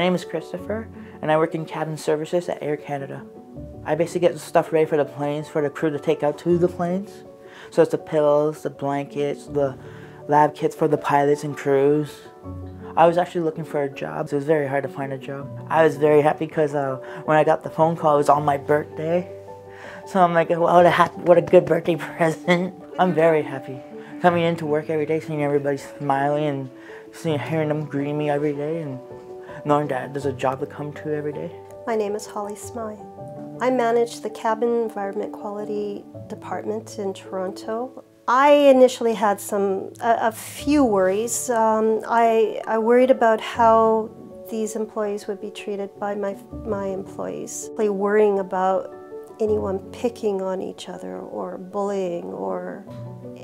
My name is Christopher, and I work in cabin services at Air Canada. I basically get the stuff ready for the planes for the crew to take out to the planes. So it's the pillows, the blankets, the lab kits for the pilots and crews. I was actually looking for a job, so it was very hard to find a job. I was very happy because uh, when I got the phone call, it was on my birthday. So I'm like, what a, happy, what a good birthday present. I'm very happy. Coming into work every day, seeing everybody smiling and seeing, hearing them greeting me every day and knowing that there's a job to come to every day. My name is Holly Smy. I manage the Cabin Environment Quality Department in Toronto. I initially had some, a, a few worries. Um, I, I worried about how these employees would be treated by my, my employees. Like worrying about anyone picking on each other or bullying or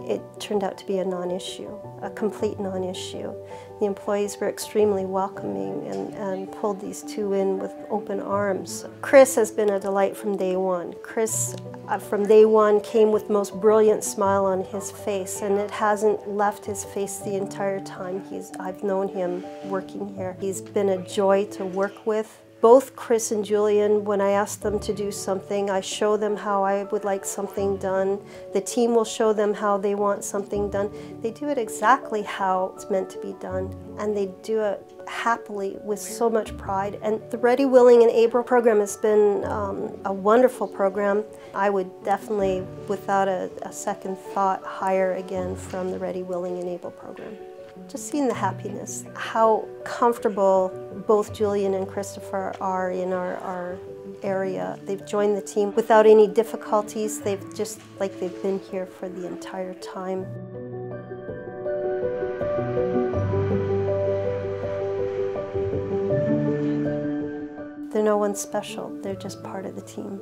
it turned out to be a non-issue, a complete non-issue. The employees were extremely welcoming and, and pulled these two in with open arms. Chris has been a delight from day one. Chris, uh, from day one, came with most brilliant smile on his face, and it hasn't left his face the entire time he's, I've known him working here. He's been a joy to work with both Chris and Julian, when I ask them to do something, I show them how I would like something done. The team will show them how they want something done. They do it exactly how it's meant to be done, and they do it happily with so much pride. And the Ready, Willing, and Able program has been um, a wonderful program. I would definitely, without a, a second thought, hire again from the Ready, Willing, and Able program just seeing the happiness, how comfortable both Julian and Christopher are in our, our area. They've joined the team without any difficulties. They've just like they've been here for the entire time. They're no one special, they're just part of the team.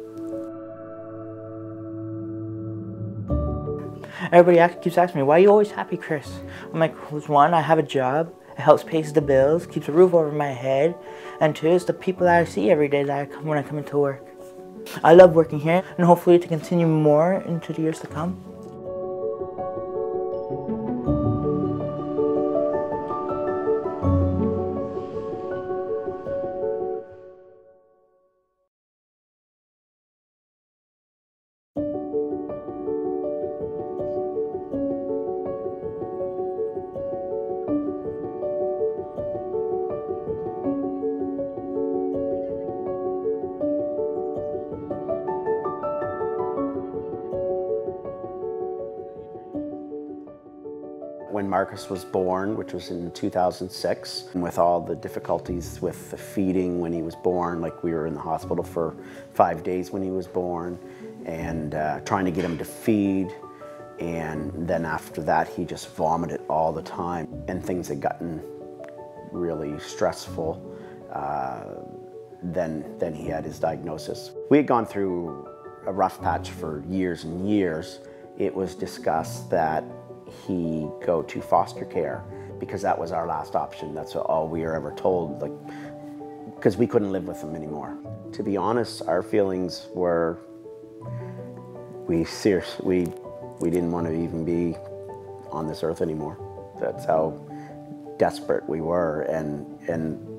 Everybody keeps asking me, why are you always happy, Chris? I'm like, one, I have a job. It helps pay the bills, keeps a roof over my head. And two, it's the people that I see every day that I come when I come into work. I love working here and hopefully to continue more into the years to come. When Marcus was born, which was in 2006, with all the difficulties with the feeding when he was born, like we were in the hospital for five days when he was born, and uh, trying to get him to feed, and then after that he just vomited all the time, and things had gotten really stressful. Uh, then, then he had his diagnosis. We had gone through a rough patch for years and years. It was discussed that he go to foster care because that was our last option. That's all we were ever told, like, because we couldn't live with him anymore. To be honest, our feelings were we seriously we we didn't want to even be on this earth anymore. That's how desperate we were, and and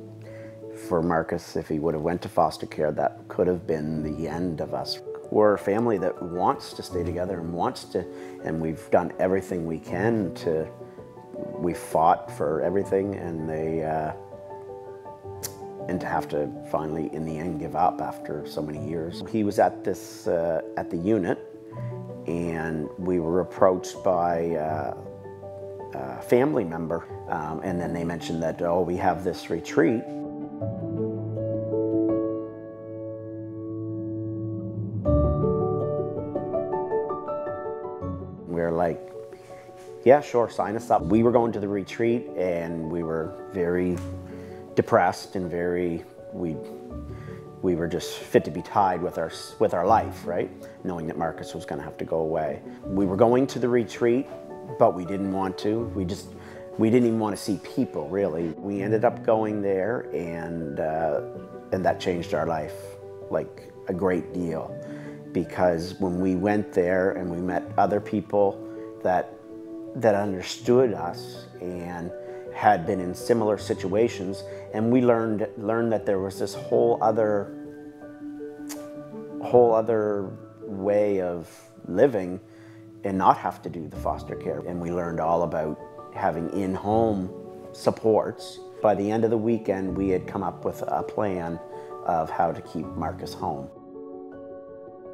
for Marcus, if he would have went to foster care, that could have been the end of us. We're a family that wants to stay together and wants to, and we've done everything we can to, we fought for everything and they, uh, and to have to finally, in the end, give up after so many years. He was at this, uh, at the unit and we were approached by uh, a family member um, and then they mentioned that, oh, we have this retreat like, yeah, sure, sign us up. We were going to the retreat and we were very depressed and very, we, we were just fit to be tied with our, with our life, right? Knowing that Marcus was gonna have to go away. We were going to the retreat, but we didn't want to. We just, we didn't even want to see people, really. We ended up going there and, uh, and that changed our life, like a great deal. Because when we went there and we met other people that, that understood us and had been in similar situations, and we learned learned that there was this whole other whole other way of living and not have to do the foster care. And we learned all about having in-home supports. By the end of the weekend, we had come up with a plan of how to keep Marcus home.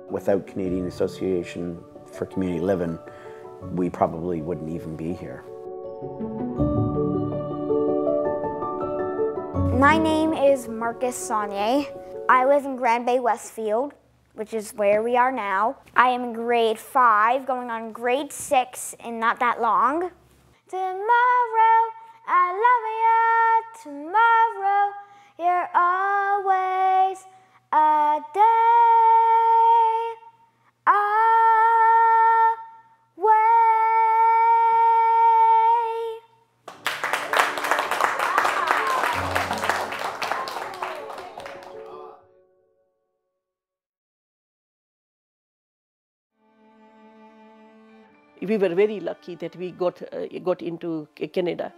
Without Canadian Association for Community Living, we probably wouldn't even be here. My name is Marcus Saunier. I live in Grand Bay, Westfield, which is where we are now. I am in grade five, going on grade six in not that long. Tomorrow, I love you. Tomorrow, you're always a day we were very lucky that we got, uh, got into Canada.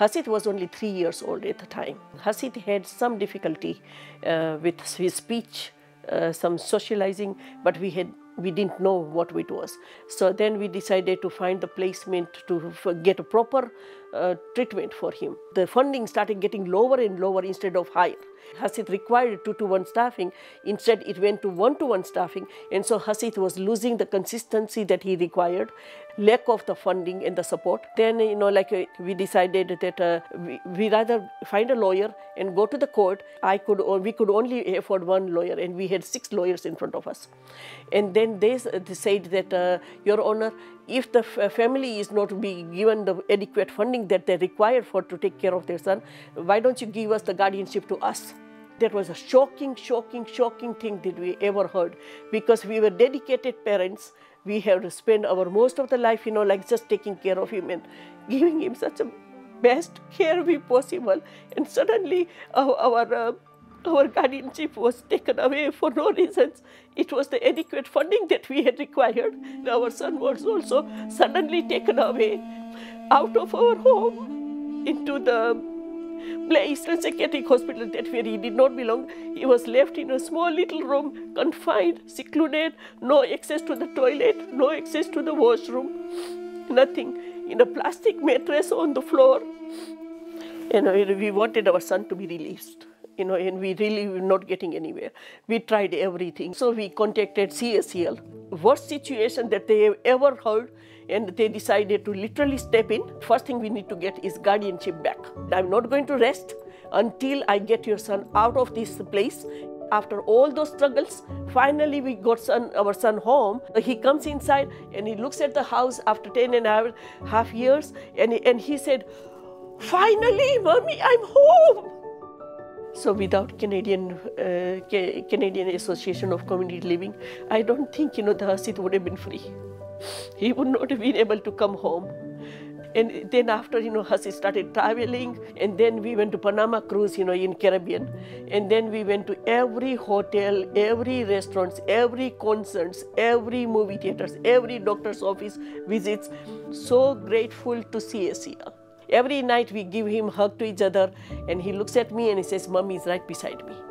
Hasit was only three years old at the time. Hasit had some difficulty uh, with his speech, uh, some socializing, but we had we didn't know what it was. So then we decided to find the placement to get a proper uh, treatment for him. The funding started getting lower and lower instead of higher. Hasit required two to one staffing, instead it went to one to one staffing, and so Hasit was losing the consistency that he required, lack of the funding and the support. Then, you know, like uh, we decided that uh, we, we rather find a lawyer and go to the court. I could, or we could only afford one lawyer, and we had six lawyers in front of us. And then they, they said that, uh, Your Honor, if the f- family is not be given the adequate funding that they require for to take care of their son, why don't you give us the guardianship to us? That was a shocking, shocking, shocking thing that we ever heard because we were dedicated parents. We have to spend our most of the life, you know, like just taking care of him and giving him such a best care we possible. And suddenly our, our uh, our guardianship was taken away for no reasons. It was the adequate funding that we had required. Our son was also suddenly taken away out of our home into the place, a psychiatric hospital that where he did not belong. He was left in a small little room, confined, secluded, no access to the toilet, no access to the washroom, nothing. In a plastic mattress on the floor. Know, we wanted our son to be released. You know, and we really were not getting anywhere. We tried everything. So we contacted CACL. Worst situation that they have ever heard, and they decided to literally step in. First thing we need to get is guardianship back. I'm not going to rest until I get your son out of this place. After all those struggles, finally we got son, our son home. He comes inside and he looks at the house after 10 and a half, years and, he- and he said, Finally, mommy, I'm home. So without Canadian uh, Ca- Canadian Association of Community Living, I don't think you know the Hasit would have been free. He would not have been able to come home. And then after you know Hasit started traveling, and then we went to Panama cruise, you know, in Caribbean, and then we went to every hotel, every restaurants, every concerts, every movie theaters, every doctor's office visits. So grateful to CACL. Every night we give him hug to each other, and he looks at me and he says, "Mommy is right beside me."